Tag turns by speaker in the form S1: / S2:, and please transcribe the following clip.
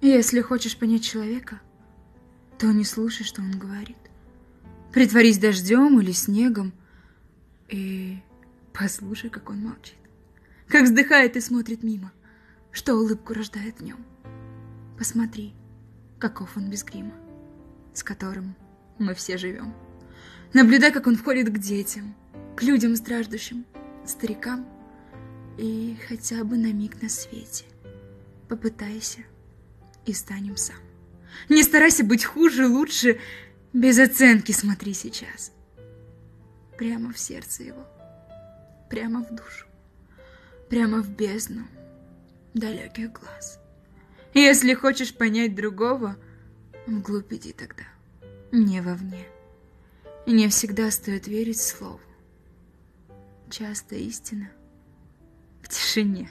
S1: Если хочешь понять человека, то не слушай, что он говорит. Притворись дождем или снегом и послушай, как он молчит. Как вздыхает и смотрит мимо, что улыбку рождает в нем. Посмотри, каков он без грима, с которым мы все живем. Наблюдай, как он входит к детям, к людям страждущим, старикам и хотя бы на миг на свете. Попытайся и станем сам. Не старайся быть хуже, лучше, без оценки смотри сейчас. Прямо в сердце его, прямо в душу, прямо в бездну далеких глаз. Если хочешь понять другого, вглубь иди тогда, не вовне. И не всегда стоит верить слову. Часто истина в тишине.